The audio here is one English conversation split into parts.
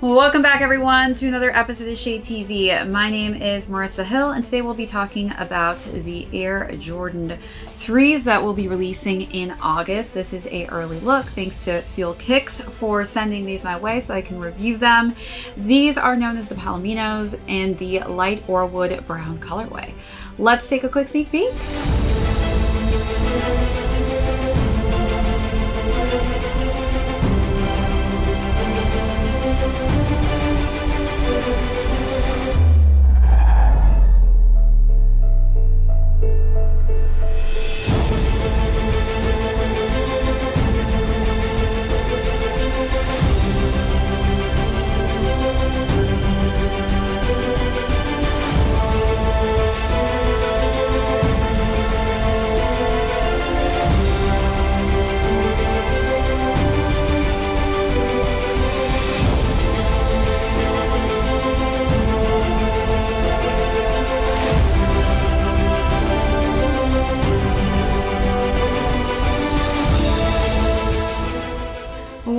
Welcome back everyone to another episode of Shade TV. My name is Marissa Hill and today we'll be talking about the Air Jordan 3s that we'll be releasing in August. This is a early look thanks to Fuel Kicks for sending these my way so I can review them. These are known as the Palominos in the light Orewood brown colorway. Let's take a quick sneak peek.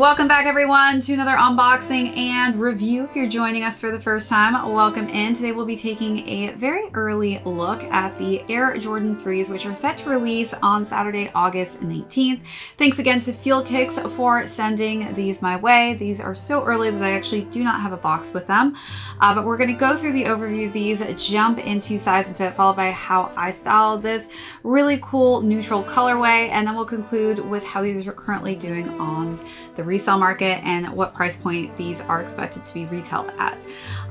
Welcome back everyone to another unboxing and review. If you're joining us for the first time, welcome in. Today we'll be taking a very early look at the Air Jordan 3s, which are set to release on Saturday, August 19th. Thanks again to Fuel Kicks for sending these my way. These are so early that I actually do not have a box with them, uh, but we're gonna go through the overview of these, jump into size and fit, followed by how I styled this really cool neutral colorway, and then we'll conclude with how these are currently doing on the resale market and what price point these are expected to be retailed at.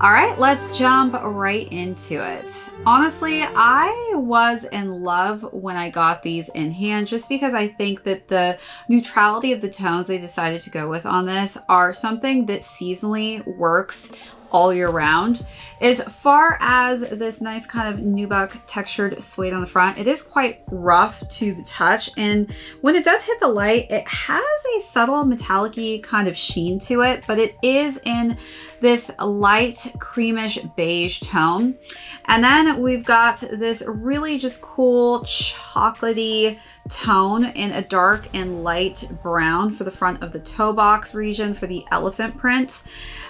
All right, let's jump right into it. Honestly, I was in love when I got these in hand just because I think that the neutrality of the tones they decided to go with on this are something that seasonally works all year round. As far as this nice kind of nubuck textured suede on the front, it is quite rough to the touch. And when it does hit the light, it has a subtle metallic kind of sheen to it, but it is in this light creamish beige tone. And then we've got this really just cool chocolatey tone in a dark and light brown for the front of the toe box region for the elephant print.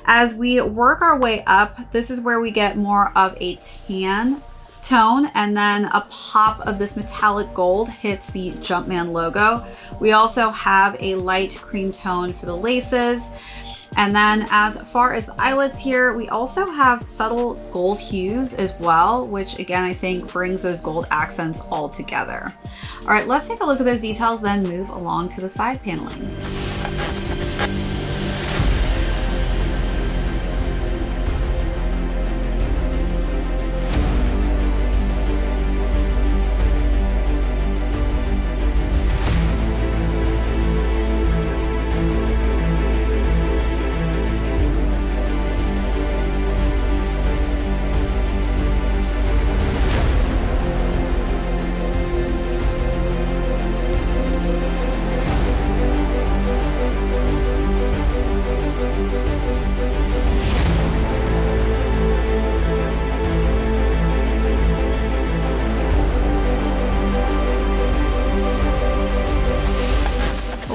As we work our way up, this is where we get more of a tan tone and then a pop of this metallic gold hits the Jumpman logo. We also have a light cream tone for the laces. And then as far as the eyelets here, we also have subtle gold hues as well, which again, I think brings those gold accents all together. All right, let's take a look at those details, then move along to the side paneling.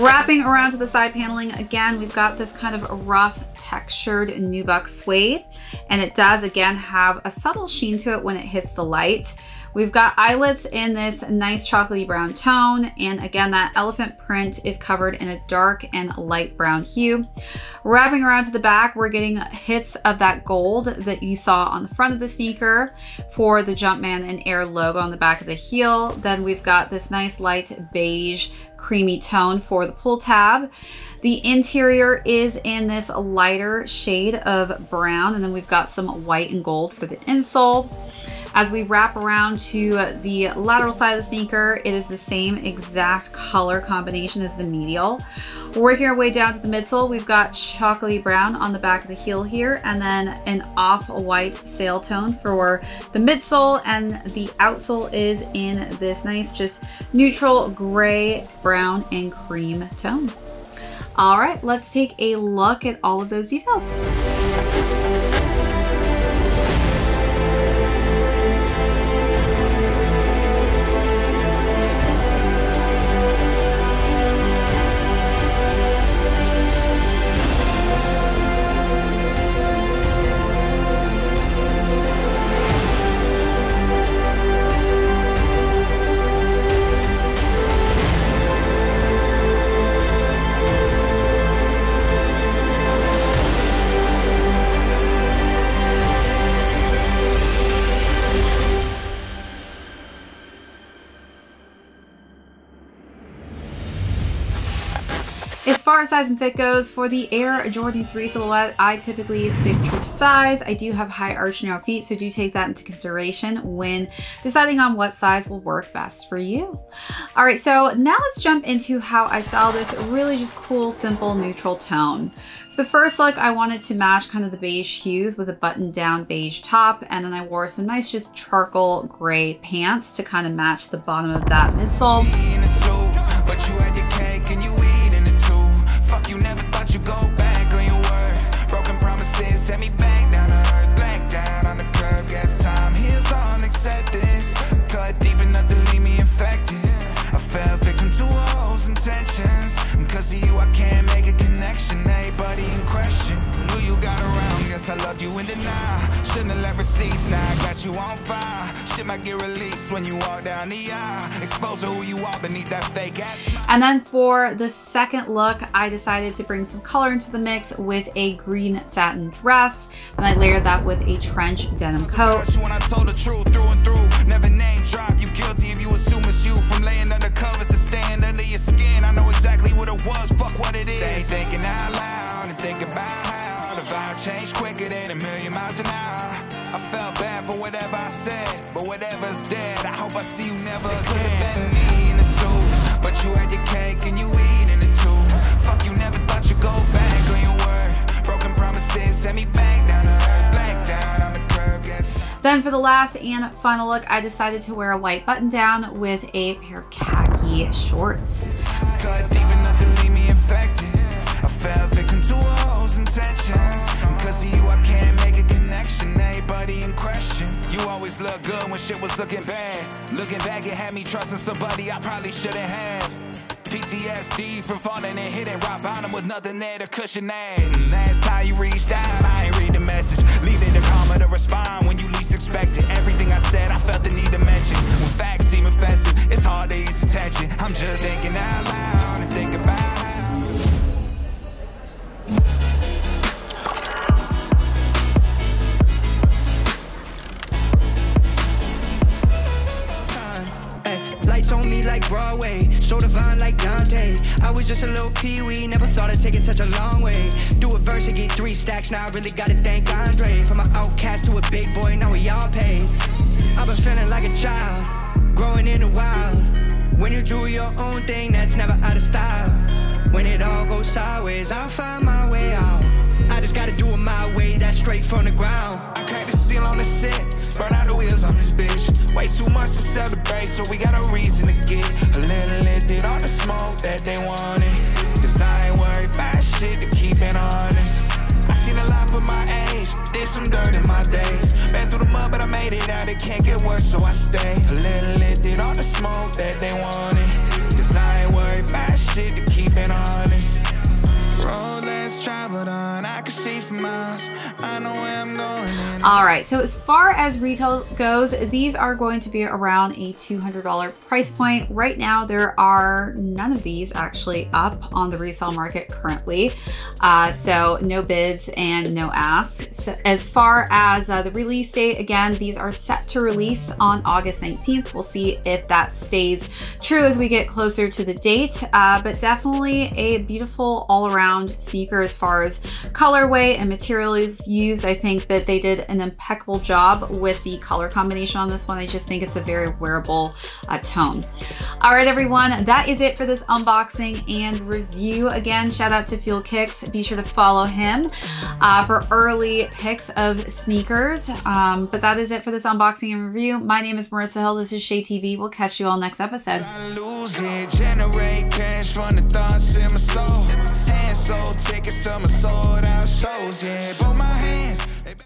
Wrapping around to the side paneling, again, we've got this kind of rough textured nubuck suede, and it does again have a subtle sheen to it when it hits the light. We've got eyelets in this nice chocolatey brown tone. And again, that elephant print is covered in a dark and light brown hue. Wrapping around to the back, we're getting hits of that gold that you saw on the front of the sneaker for the Jumpman and Air logo on the back of the heel. Then we've got this nice light beige creamy tone for the pull tab. The interior is in this lighter shade of brown, and then we've got some white and gold for the insole. As we wrap around to the lateral side of the sneaker, it is the same exact color combination as the medial. Working our way down to the midsole, we've got chocolatey brown on the back of the heel here, and then an off-white sail tone for the midsole, and the outsole is in this nice, just neutral gray, brown, and cream tone. All right, let's take a look at all of those details. Far as size and fit goes, for the Air Jordan 3 silhouette, I typically stick to size. I do have high arch narrow feet, so do take that into consideration when deciding on what size will work best for you. All right, so now let's jump into how I style this really just cool, simple, neutral tone. For the first look, I wanted to match kind of the beige hues with a button down beige top, and then I wore some nice just charcoal gray pants to kind of match the bottom of that midsole. You on fire. Shit might get released when you walk down the aisle. Expose who you are beneath that fake ass. And then for the second look, I decided to bring some color into the mix with a green satin dress. And I layered that with a trench denim coat. When I told the truth through and through, never name drop. You guilty if you assume it's you from laying under covers to stand under your skin. I know exactly what it was, fuck what it is. Stay thinking out loud and think about how the vibe changed quicker than a million miles an hour. I felt bad for whatever I said, but whatever's dead, I hope I see you never it again. me in the suit, but you had your cake and you eat in it too. Fuck, you never thought you'd go back on your word. Broken promises set me back down to earth, black down on the curb. Yes. Then for the last and final look, I decided to wear a white button down with a pair of khaki shorts. Cut deep enough to leave me infected. Always look good when shit was looking bad. Looking back, it had me trusting somebody I probably shouldn't have. PTSD from falling and hitting rock bottom with nothing there to cushion that. Last time you reached out, I ain't read the message. It to karma to respond when you least expect it. Everything I said, I felt the need to mention. When facts seem offensive, it's hard to ease attention. I'm just thinking out never thought I'd take it such a long way. Do a verse and get three stacks, now I really gotta thank Andre. From an outcast to a big boy, now we all paid. I've been feeling like a child, growing in the wild. When you do your own thing, that's never out of style. When it all goes sideways, I'll find my way out. I just gotta do it my way, that's straight from the ground. I cracked the seal on the set, burn out the wheels on this bitch. Way too much to celebrate, so we got a reason to get a little lit. Did all the smoke that they wanted. Shit to keep it honest. I seen a lot for my age, did some dirt in my days. Been through the mud, but I made it out, it can't get worse, so I stay. A little lit, did all the smoke that they wanted. All right, so as far as retail goes, these are going to be around a $200 price point. Right now, there are none of these actually up on the resale market currently. Uh, so no bids and no asks. So as far as uh, the release date, again, these are set to release on August 19th. We'll see if that stays true as we get closer to the date, uh, but definitely a beautiful all-around sneaker as far as colorway and materials used. I think that they did an impeccable job with the color combination on this one. I just think it's a very wearable uh, tone. All right, everyone, that is it for this unboxing and review. Again, shout out to Fuel Kicks. Be sure to follow him uh, for early picks of sneakers. Um, but that is it for this unboxing and review. My name is Marissa Hill. This is Shade TV. We'll catch you all next episode. Soul. Sold out shows, yeah. My hands